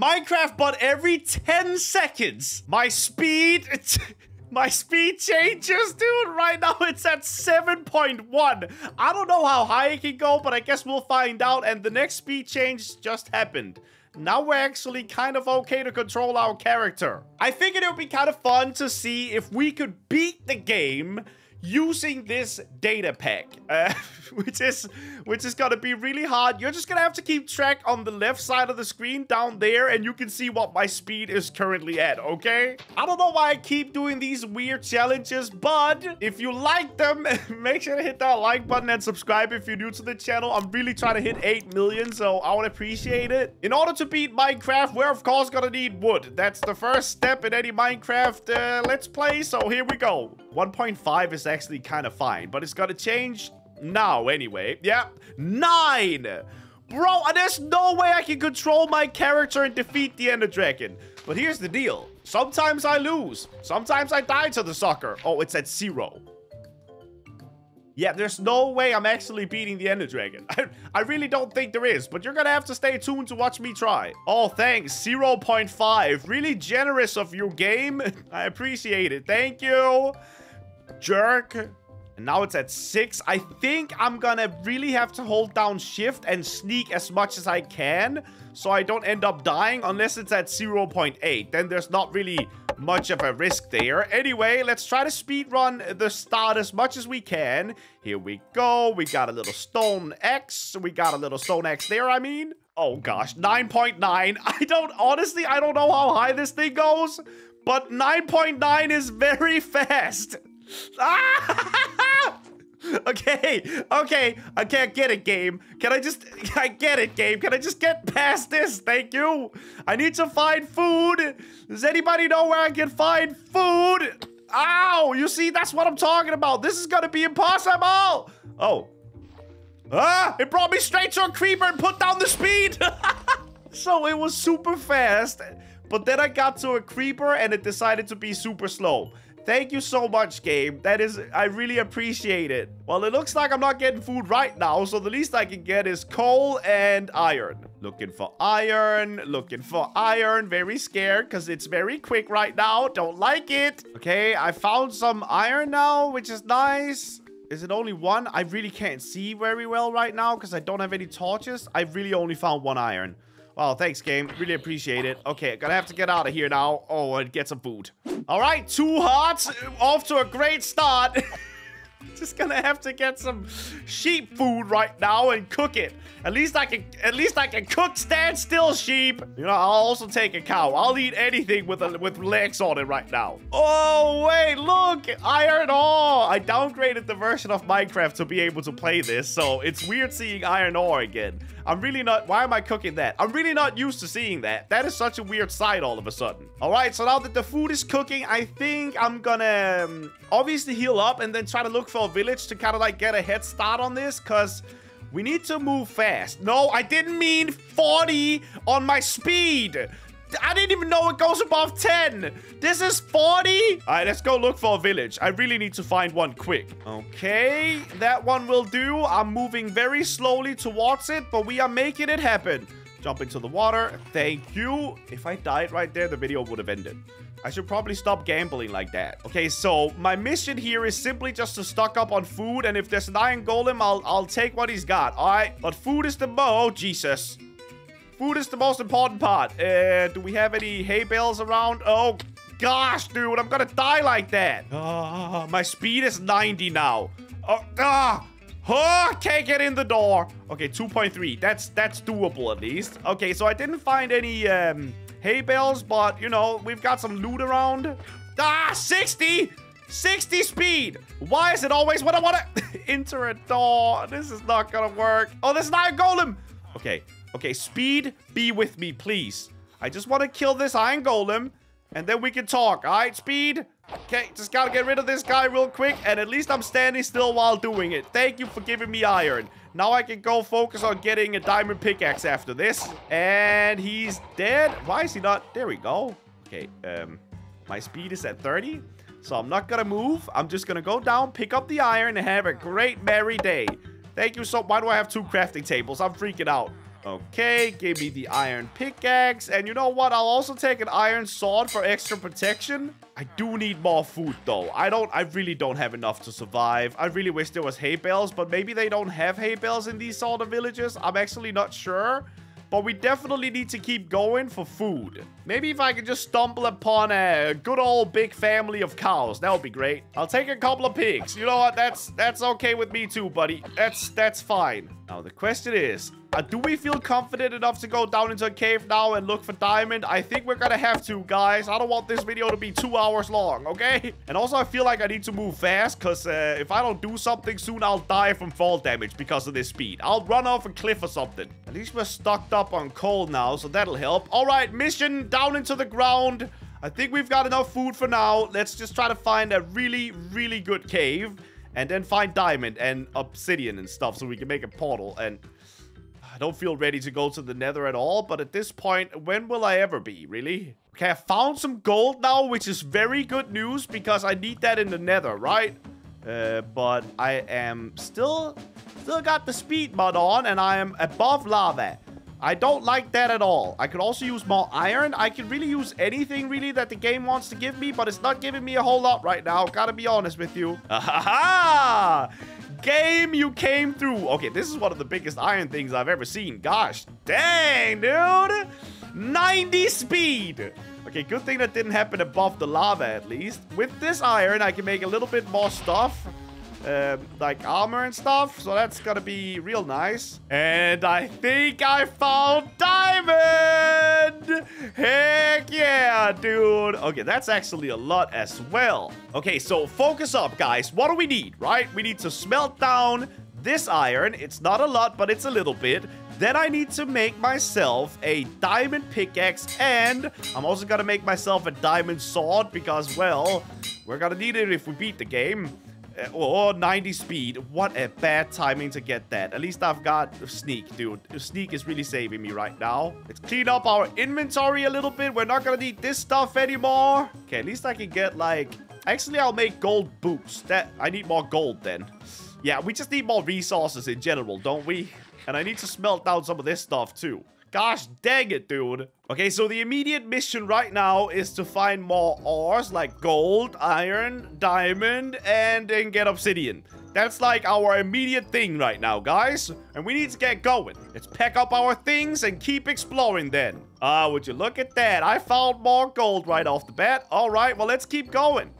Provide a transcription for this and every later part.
Minecraft, but every 10 seconds, my speed... My speed changes, dude. Right now, it's at 7.1. I don't know how high it can go, but I guess we'll find out. And the next speed change just happened. Now we're actually kind of okay to control our character. I figured it would be kind of fun to see if we could beat the game using this data pack, uh, which is which is gonna be really hard. You're just gonna have to keep track on the left side of the screen down there, and you can see what my speed is currently at, okay? I don't know why I keep doing these weird challenges, but if you like them, make sure to hit that like button and subscribe if you're new to the channel. I'm really trying to hit 8 million, so I would appreciate it. In order to beat Minecraft, we're of course gonna need wood. That's the first step in any Minecraft uh, Let's Play, so here we go. 1.5 is actually kind of fine, but it's gonna change now anyway. Yeah, 9! Bro, uh, there's no way I can control my character and defeat the Ender Dragon. But here's the deal. Sometimes I lose. Sometimes I die to the sucker. Oh, it's at zero. Yeah, there's no way I'm actually beating the Ender Dragon. I, I really don't think there is, but you're gonna have to stay tuned to watch me try. Oh, thanks. 0.5. Really generous of your game. I appreciate it. Thank you jerk. And now it's at 6. I think I'm gonna really have to hold down shift and sneak as much as I can. So I don't end up dying unless it's at 0.8. Then there's not really much of a risk there. Anyway, let's try to speed run the start as much as we can. Here we go. We got a little stone axe. We got a little stone axe there, I mean. Oh gosh, 9.9. .9. I don't, honestly, I don't know how high this thing goes. But 9.9 .9 is very fast. Ah! okay, okay, I can't get it, game. Can I just, I get it, game. Can I just get past this? Thank you. I need to find food. Does anybody know where I can find food? Ow, you see, that's what I'm talking about. This is gonna be impossible. Oh. Ah, it brought me straight to a creeper and put down the speed. so it was super fast, but then I got to a creeper and it decided to be super slow. Thank you so much, game. That is, I really appreciate it. Well, it looks like I'm not getting food right now, so the least I can get is coal and iron. Looking for iron, looking for iron. Very scared because it's very quick right now. Don't like it. Okay, I found some iron now, which is nice. Is it only one? I really can't see very well right now because I don't have any torches. I really only found one iron. Well, thanks, game. Really appreciate it. Okay, gonna have to get out of here now. Oh, and get some food. All right, two hearts. Off to a great start. Just gonna have to get some sheep food right now and cook it. At least I can, at least I can cook stand still sheep. You know, I'll also take a cow. I'll eat anything with a, with legs on it right now. Oh, wait, look, iron ore. I downgraded the version of Minecraft to be able to play this, so it's weird seeing iron ore again. I'm really not, why am I cooking that? I'm really not used to seeing that. That is such a weird sight all of a sudden. All right, so now that the food is cooking, I think I'm gonna um, obviously heal up and then try to look for a village to kind of like get a head start on this because we need to move fast. No, I didn't mean 40 on my speed. I didn't even know it goes above 10. This is 40. All right, let's go look for a village. I really need to find one quick. Okay, that one will do. I'm moving very slowly towards it, but we are making it happen. Jump into the water. Thank you. If I died right there, the video would have ended. I should probably stop gambling like that. Okay, so my mission here is simply just to stock up on food. And if there's an iron golem, I'll, I'll take what he's got. All right, but food is the mo. Oh, Jesus. Food is the most important part. Uh, do we have any hay bales around? Oh, gosh, dude. I'm gonna die like that. Uh, my speed is 90 now. Oh, ah. Oh, can't get in the door. Okay, 2.3. That's that's doable at least. Okay, so I didn't find any um, hay bales, but, you know, we've got some loot around. Ah, 60! 60 speed! Why is it always when I want to enter a door? This is not gonna work. Oh, there's not a golem! Okay, okay, speed, be with me, please. I just want to kill this iron golem, and then we can talk, alright, speed? Okay, just gotta get rid of this guy real quick, and at least I'm standing still while doing it. Thank you for giving me iron. Now I can go focus on getting a diamond pickaxe after this. And he's dead. Why is he not? There we go. Okay, um, my speed is at 30. So I'm not gonna move. I'm just gonna go down, pick up the iron, and have a great merry day. Thank you so- Why do I have two crafting tables? I'm freaking out. Okay, give me the iron pickaxe. And you know what? I'll also take an iron sword for extra protection. I do need more food, though. I don't, I really don't have enough to survive. I really wish there was hay bales, but maybe they don't have hay bales in these sort of villages. I'm actually not sure. But we definitely need to keep going for food. Maybe if I could just stumble upon a good old big family of cows, that would be great. I'll take a couple of pigs. You know what? That's that's okay with me too, buddy. That's that's fine. Now the question is, uh, do we feel confident enough to go down into a cave now and look for diamond? I think we're gonna have to, guys. I don't want this video to be two hours long, okay? And also, I feel like I need to move fast, because uh, if I don't do something soon, I'll die from fall damage because of this speed. I'll run off a cliff or something. At least we're stocked up on coal now, so that'll help. All right, mission down into the ground. I think we've got enough food for now. Let's just try to find a really, really good cave. And then find diamond and obsidian and stuff so we can make a portal. And I don't feel ready to go to the nether at all, but at this point, when will I ever be, really? Okay, I found some gold now, which is very good news because I need that in the nether, right? Uh, but I am still, still got the speed mod on and I am above lava. I don't like that at all. I could also use more iron. I could really use anything really that the game wants to give me, but it's not giving me a whole lot right now. Gotta be honest with you. ha! Game you came through. Okay, this is one of the biggest iron things I've ever seen. Gosh, dang, dude. 90 speed. Okay, good thing that didn't happen above the lava at least. With this iron, I can make a little bit more stuff um, like armor and stuff. So that's gonna be real nice. And I think I found diamond! Heck yeah, dude. Okay, that's actually a lot as well. Okay, so focus up, guys. What do we need, right? We need to smelt down this iron. It's not a lot, but it's a little bit. Then I need to make myself a diamond pickaxe and I'm also gonna make myself a diamond sword because, well, we're gonna need it if we beat the game. Uh, oh, 90 speed. What a bad timing to get that. At least I've got Sneak, dude. Sneak is really saving me right now. Let's clean up our inventory a little bit. We're not gonna need this stuff anymore. Okay, at least I can get, like... Actually, I'll make gold boots. That I need more gold then. Yeah, we just need more resources in general, don't we? And I need to smelt down some of this stuff, too. Gosh dang it, dude. Okay, so the immediate mission right now is to find more ores like gold, iron, diamond, and then get obsidian. That's like our immediate thing right now, guys. And we need to get going. Let's pack up our things and keep exploring then. Ah, uh, would you look at that? I found more gold right off the bat. All right, well, let's keep going.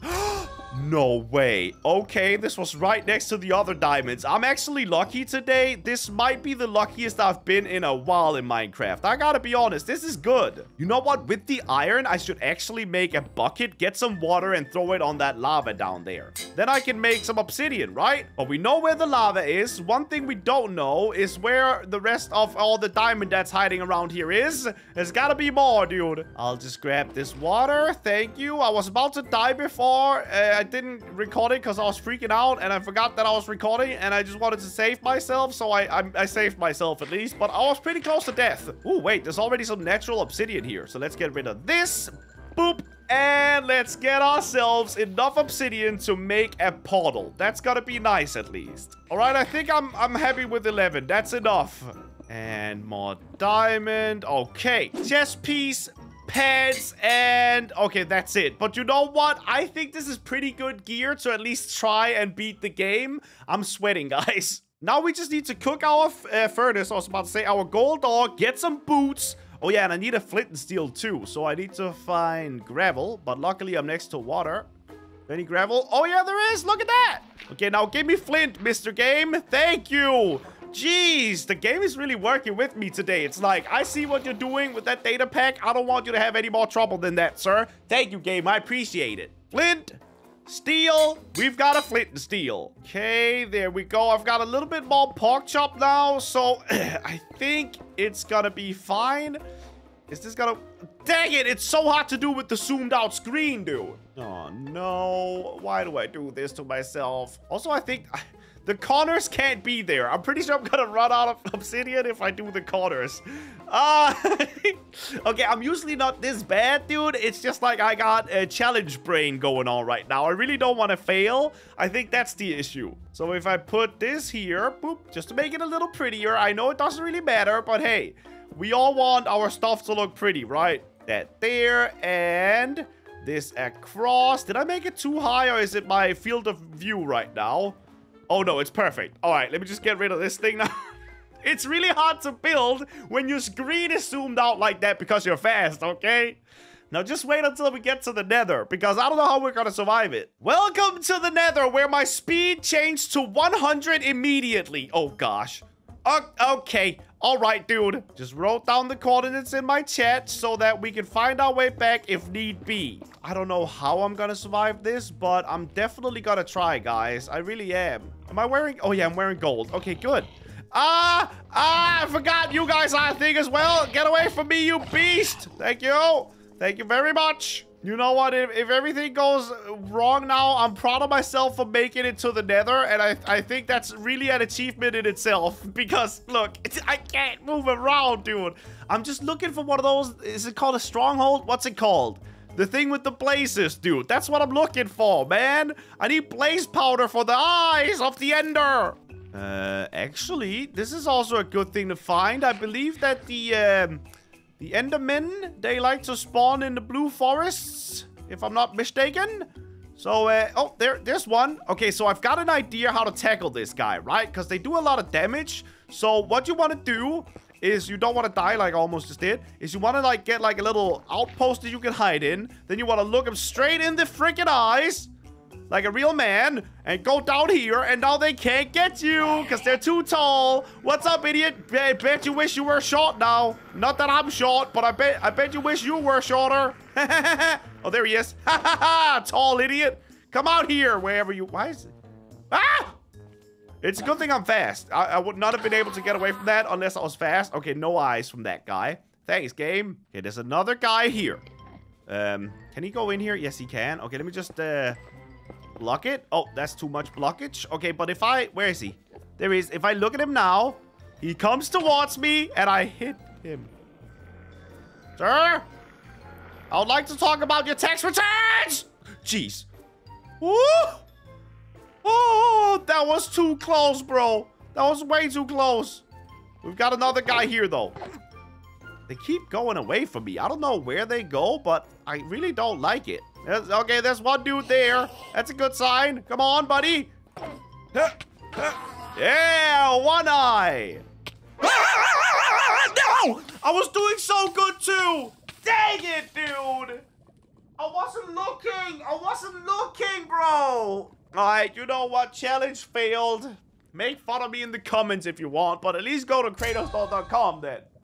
No way. Okay, this was right next to the other diamonds. I'm actually lucky today. This might be the luckiest I've been in a while in Minecraft. I gotta be honest, this is good. You know what? With the iron, I should actually make a bucket, get some water, and throw it on that lava down there. Then I can make some obsidian, right? But we know where the lava is. One thing we don't know is where the rest of all the diamond that's hiding around here is. There's gotta be more, dude. I'll just grab this water. Thank you. I was about to die before. Uh, I didn't record it because I was freaking out and I forgot that I was recording and I just wanted to save myself. So I, I, I saved myself at least, but I was pretty close to death. Oh, wait, there's already some natural obsidian here. So let's get rid of this. Boop. And let's get ourselves enough obsidian to make a portal. That's gotta be nice at least. All right, I think I'm, I'm happy with 11. That's enough. And more diamond. Okay. Chest piece pants, and okay, that's it. But you know what? I think this is pretty good gear to at least try and beat the game. I'm sweating, guys. Now we just need to cook our uh, furnace. I was about to say our gold dog, get some boots. Oh yeah, and I need a flint and steel too. So I need to find gravel, but luckily I'm next to water. Any gravel? Oh yeah, there is. Look at that. Okay, now give me flint, Mr. Game. Thank you. Jeez, the game is really working with me today. It's like, I see what you're doing with that data pack. I don't want you to have any more trouble than that, sir. Thank you, game. I appreciate it. Flint, steel. We've got a flint and steel. Okay, there we go. I've got a little bit more pork chop now, so I think it's gonna be fine. Is this gonna... Dang it, it's so hard to do with the zoomed out screen, dude. Oh, no. Why do I do this to myself? Also, I think... The corners can't be there. I'm pretty sure I'm gonna run out of obsidian if I do the corners. Uh, okay, I'm usually not this bad, dude. It's just like I got a challenge brain going on right now. I really don't want to fail. I think that's the issue. So if I put this here, boop, just to make it a little prettier. I know it doesn't really matter, but hey, we all want our stuff to look pretty, right? That there, and this across. Did I make it too high, or is it my field of view right now? Oh, no, it's perfect. All right, let me just get rid of this thing now. it's really hard to build when your screen is zoomed out like that because you're fast, okay? Now just wait until we get to the nether, because I don't know how we're gonna survive it. Welcome to the nether, where my speed changed to 100 immediately. Oh, gosh. Okay, all right, dude. Just wrote down the coordinates in my chat so that we can find our way back if need be. I don't know how I'm gonna survive this, but I'm definitely gonna try, guys. I really am. Am I wearing... Oh, yeah, I'm wearing gold. Okay, good. Ah! Ah! I forgot you guys are a thing as well. Get away from me, you beast! Thank you. Thank you very much. You know what? If, if everything goes wrong now, I'm proud of myself for making it to the nether. And I, I think that's really an achievement in itself. Because, look, I can't move around, dude. I'm just looking for one of those. Is it called a stronghold? What's it called? The thing with the blazes, dude. That's what I'm looking for, man. I need blaze powder for the eyes of the ender. Uh, actually, this is also a good thing to find. I believe that the, um... The Endermen, they like to spawn in the blue forests, if I'm not mistaken. So, uh, oh, there, there's one. Okay, so I've got an idea how to tackle this guy, right? Because they do a lot of damage. So what you want to do is you don't want to die like I almost just did. Is you want to like get like a little outpost that you can hide in. Then you want to look him straight in the freaking eyes like a real man and go down here and now they can't get you because they're too tall. What's up, idiot? I bet you wish you were short now. Not that I'm short, but I bet I bet you wish you were shorter. oh, there he is. tall idiot. Come out here wherever you... Why is it? Ah! It's a good thing I'm fast. I, I would not have been able to get away from that unless I was fast. Okay, no eyes from that guy. Thanks, game. Okay, there's another guy here. Um, can he go in here? Yes, he can. Okay, let me just, uh, block it. Oh, that's too much blockage. Okay, but if I... Where is he? There he is. If I look at him now, he comes towards me, and I hit him. Sir? I would like to talk about your tax returns! Jeez. Woo! Oh, that was too close, bro. That was way too close. We've got another guy here, though. They keep going away from me. I don't know where they go, but I really don't like it. Okay, there's one dude there. That's a good sign. Come on, buddy. Yeah, one eye. No! I was doing so good too. Dang it, dude. I wasn't looking. I wasn't looking, bro. All right, you know what? Challenge failed. Make fun of me in the comments if you want, but at least go to CrainerStore.com then.